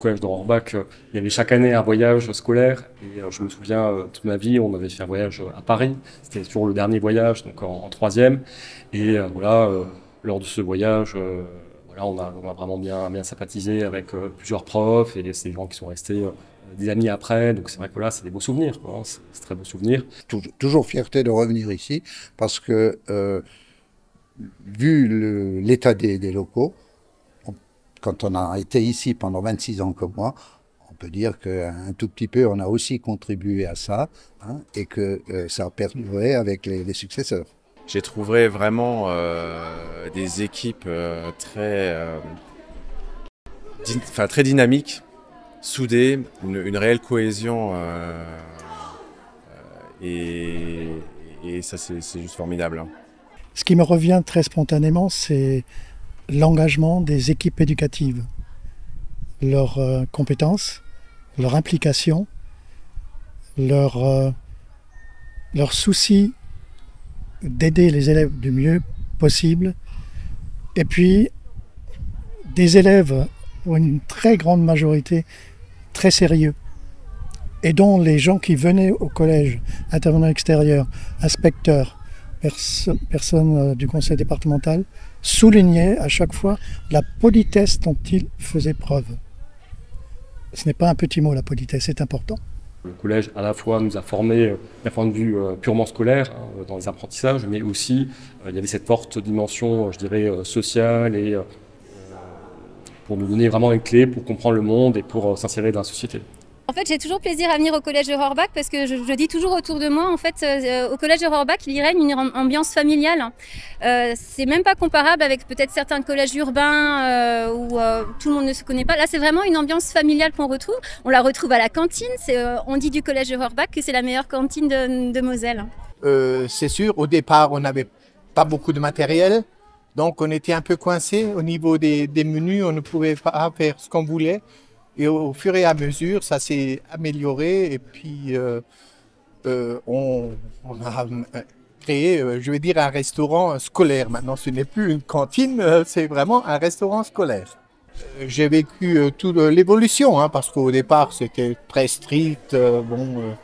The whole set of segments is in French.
Collège de Rohrbach, il y avait chaque année un voyage scolaire. Et je me souviens, toute ma vie, on avait fait un voyage à Paris. C'était toujours le dernier voyage, donc en, troisième. Et voilà, lors de ce voyage, voilà, on a, vraiment bien, bien sympathisé avec plusieurs profs et des gens qui sont restés des années après. Donc c'est vrai que là, c'est des beaux souvenirs. Hein. C'est très beaux souvenirs. Toujours, fierté de revenir ici parce que, euh, vu l'état des, locaux, quand on a été ici pendant 26 ans comme moi, on peut dire qu'un tout petit peu, on a aussi contribué à ça hein, et que euh, ça a perduré avec les, successeurs. J'ai trouvé vraiment euh, des équipes très, très dynamiques soudé, une, réelle cohésion. Euh, euh, et, ça, c'est juste formidable. Hein. Ce qui me revient très spontanément, c'est l'engagement des équipes éducatives, leurs euh, compétences, leur implication, leur, leur souci d'aider les élèves du mieux possible, et puis des élèves, pour une très grande majorité, très sérieux. Et dont les gens qui venaient au collège, intervenants extérieurs, inspecteurs, personnes euh, du conseil départemental, soulignaient à chaque fois la politesse dont ils faisaient preuve. Ce n'est pas un petit mot, la politesse, c'est important. Le collège, à la fois, nous a formés euh, d'un point de vue euh, purement scolaire, hein, dans les apprentissages, mais aussi, il y avait cette forte dimension, je dirais, sociale pour nous donner vraiment une clé pour comprendre le monde et pour euh, s'insérer dans la société. En fait, j'ai toujours plaisir à venir au collège de Rohrbach parce que je, dis toujours autour de moi, en fait, euh, au collège de Rohrbach, il y règne une ambiance familiale. Euh, c'est même pas comparable avec peut-être certains collèges urbains euh, où tout le monde ne se connaît pas. Là, c'est vraiment une ambiance familiale qu'on retrouve. On la retrouve à la cantine. on dit du collège de Rohrbach que c'est la meilleure cantine de Moselle. c'est sûr, au départ, on n'avait pas beaucoup de matériel. Donc on était un peu coincé au niveau des, menus, on ne pouvait pas faire ce qu'on voulait. Et au, fur et à mesure, ça s'est amélioré et puis euh, euh, on, a créé, euh, je vais dire, un restaurant scolaire. Maintenant, ce n'est plus une cantine, c'est vraiment un restaurant scolaire. J'ai vécu toute l'évolution, hein, parce qu'au départ, c'était très strict. bon,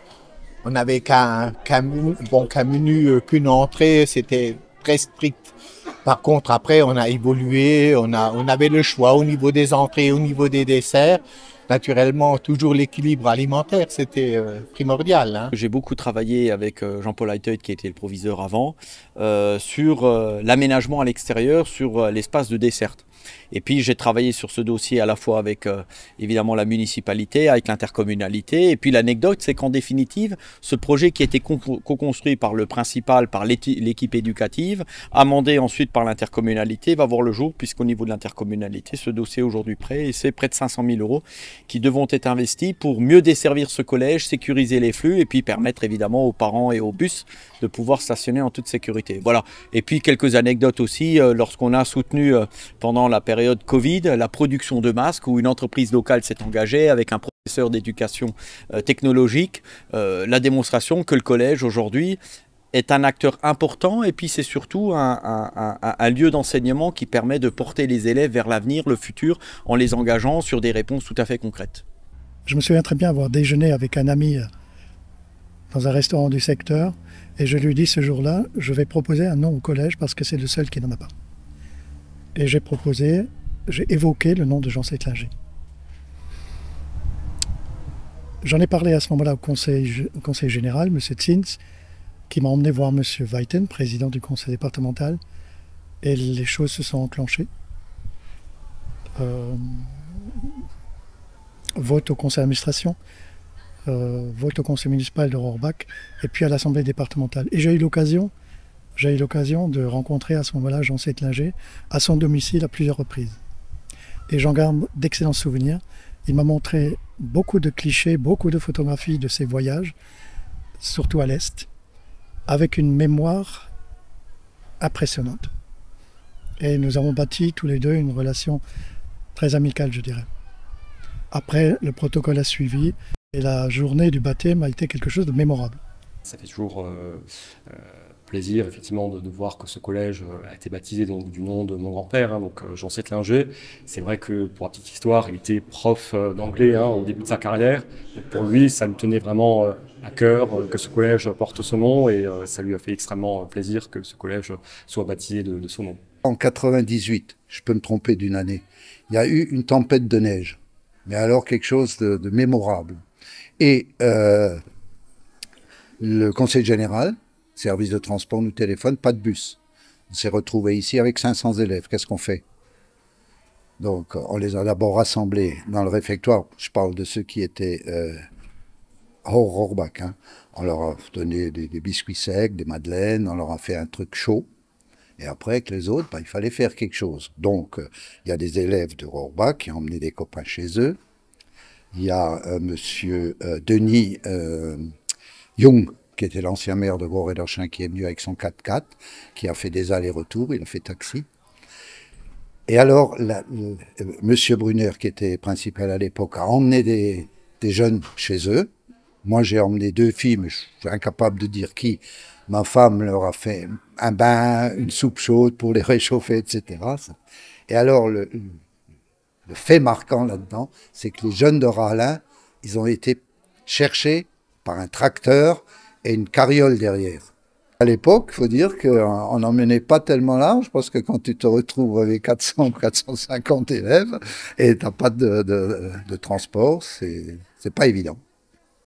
on n'avait qu'un bon, menu, qu'une entrée, c'était très strict par contre, après, on a évolué, on, a, on avait le choix au niveau des entrées, au niveau des desserts. Naturellement, toujours l'équilibre alimentaire, c'était euh, primordial. Hein. J'ai beaucoup travaillé avec euh, Jean-Paul Heiteuil, qui était le proviseur avant, euh, sur l'aménagement à l'extérieur, sur l'espace de dessert. Et puis j'ai travaillé sur ce dossier à la fois avec évidemment la municipalité, avec l'intercommunalité. Et puis l'anecdote, c'est qu'en définitive, ce projet qui a été co-construit par le principal, par l'équipe éducative, amendé ensuite par l'intercommunalité, va voir le jour, puisqu'au niveau de l'intercommunalité, ce dossier est aujourd'hui prêt et c'est près de 500 000 euros qui devront être investis pour mieux desservir ce collège, sécuriser les flux et puis permettre évidemment aux parents et aux bus de pouvoir stationner en toute sécurité. Voilà. Et puis quelques anecdotes aussi, euh, lorsqu'on a soutenu euh, pendant la période Covid la production de masques où une entreprise locale s'est engagée avec un professeur d'éducation euh, technologique, la démonstration que le collège aujourd'hui est un acteur important et puis c'est surtout un, lieu d'enseignement qui permet de porter les élèves vers l'avenir, le futur, en les engageant sur des réponses tout à fait concrètes. Je me souviens très bien avoir déjeuné avec un ami dans un restaurant du secteur et je lui dis ce jour-là, je vais proposer un nom au collège parce que c'est le seul qui n'en a pas. Et j'ai proposé, j'ai évoqué le nom de Jean Sétlinger. J'en ai parlé à ce moment-là au conseil, conseil général, M. Zins, qui m'a emmené voir M. Weiten, président du conseil départemental, et les choses se sont enclenchées. Euh, vote au conseil d'administration, euh, vote au conseil municipal de Rohrbach et puis à l'assemblée départementale. Et j'ai eu l'occasion, j'ai eu l'occasion de rencontrer à ce moment-là Jean Sétlinger à son domicile à plusieurs reprises. Et j'en garde d'excellents souvenirs. Il m'a montré beaucoup de clichés, beaucoup de photographies de ses voyages, surtout à l'Est, avec une mémoire impressionnante. Et nous avons bâti tous les deux une relation très amicale, je dirais. Après, le protocole a suivi et la journée du baptême a été quelque chose de mémorable. Ça fait toujours euh, euh, plaisir, effectivement, de, voir que ce collège euh, a été baptisé donc, du nom de mon grand-père, hein, donc Jean Settlinger. C'est vrai que, pour la petite histoire, il était prof d'anglais hein, au début de sa carrière. Pour lui, ça me tenait vraiment à cœur que ce collège porte ce nom et ça lui a fait extrêmement plaisir que ce collège soit baptisé de, de son nom. En 98, je peux me tromper d'une année, il y a eu une tempête de neige, mais alors quelque chose de, mémorable. Et euh, le conseil général, service de transport, nous téléphone, pas de bus. On s'est retrouvé ici avec 500 élèves. Qu'est-ce qu'on fait? Donc, on les a d'abord rassemblés dans le réfectoire. Je parle de ceux qui étaient euh, hors Rohrbach. Hein. On leur a donné des, biscuits secs, des madeleines, on leur a fait un truc chaud. Et après, avec les autres, bah, il fallait faire quelque chose. Donc, il y a des élèves de Rohrbach qui ont emmené des copains chez eux. Il y a euh, monsieur euh, Denis euh, Jung, qui était l'ancien maire de gros qui est venu avec son 4x4, qui a fait des allers-retours, il a fait taxi. Et alors, la, monsieur Brunner, qui était principal à l'époque, a emmené des, des jeunes chez eux. Moi, j'ai emmené deux filles, mais je suis incapable de dire qui. Ma femme leur a fait un bain, une soupe chaude pour les réchauffer, etc. Et alors, le, le fait marquant là-dedans, c'est que les jeunes de Ralin, ils ont été cherchés par un tracteur et une carriole derrière. À l'époque, faut dire qu'on n'emmenait pas tellement large parce que quand tu te retrouves avec 400 ou 450 élèves et t'as pas de, de, de transport, c'est pas évident.